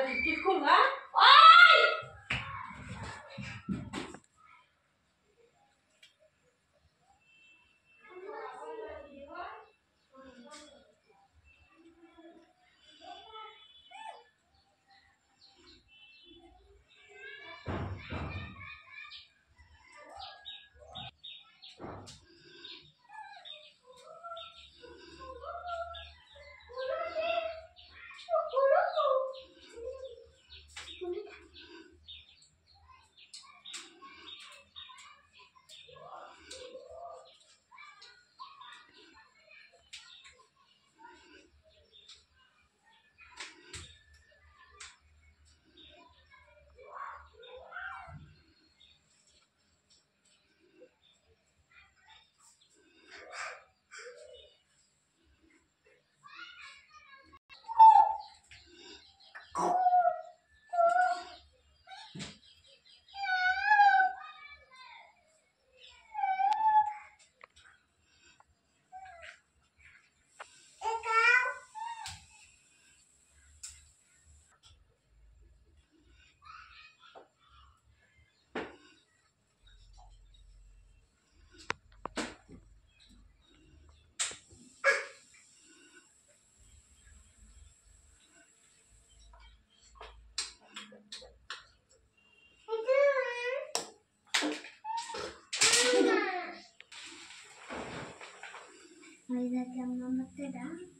खिड़की खोल down.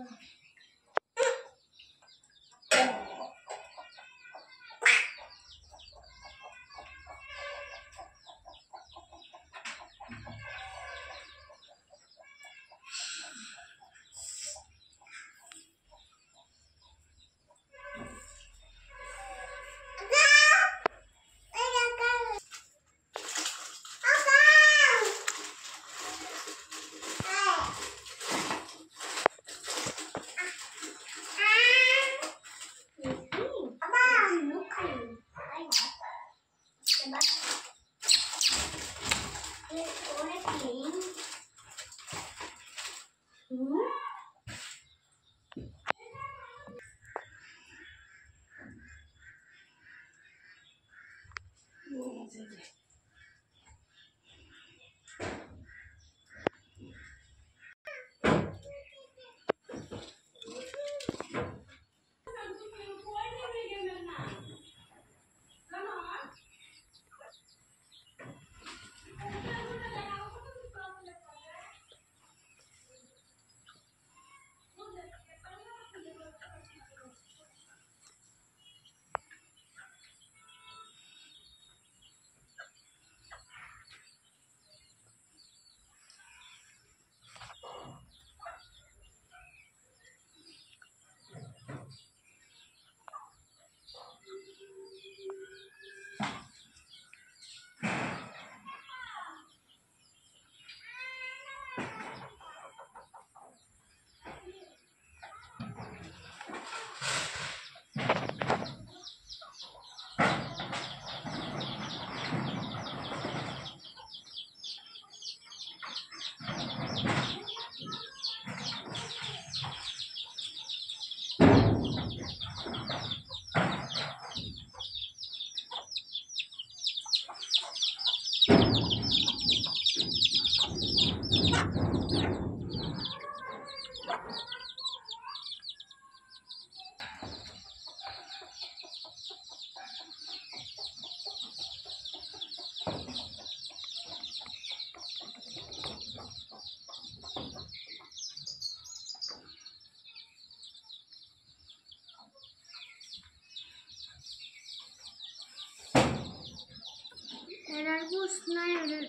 Wow. 自己。应该是